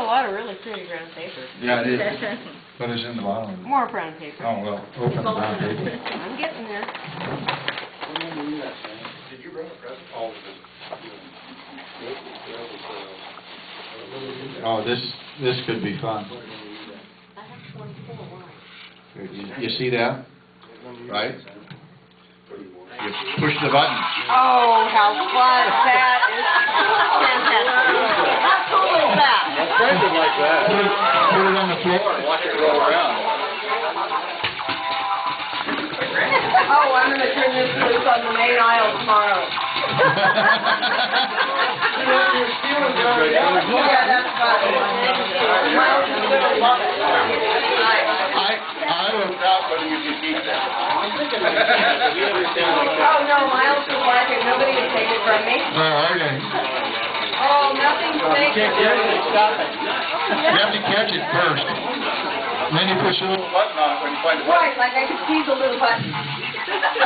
a lot of really pretty brown paper. Yeah, it is. But it's in the bottom. More brown paper. Oh, well, open the brown paper. I'm getting there. Did you bring a present? Oh, Oh, this, this could be fun. I have twenty-four lines. You, you see that? Right? You push the button. Oh, how fun that is. Fantastic. How cool is that? friends are like that. Put it, put it on the floor. Watch it roll around. Oh, I'm gonna turn this loose on the main aisle tomorrow. Yeah, that's fun. Miles is gonna love it. I, I would, Out whether you can keep that. Oh, no, Miles is like it, nobody can take it from me. oh, okay. Oh, nothing's safe. Stop it. You have to catch it first. Then you push the little Button on it when you find the. Right, like I could see the little button.